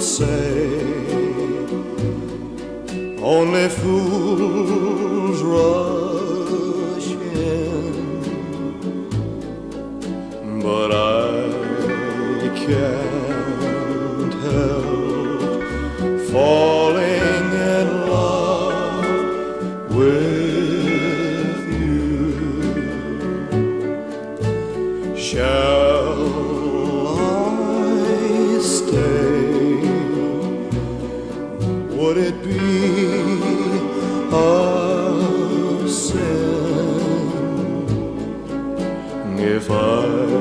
say only fools rush in, but I can't help falling. a sin. If I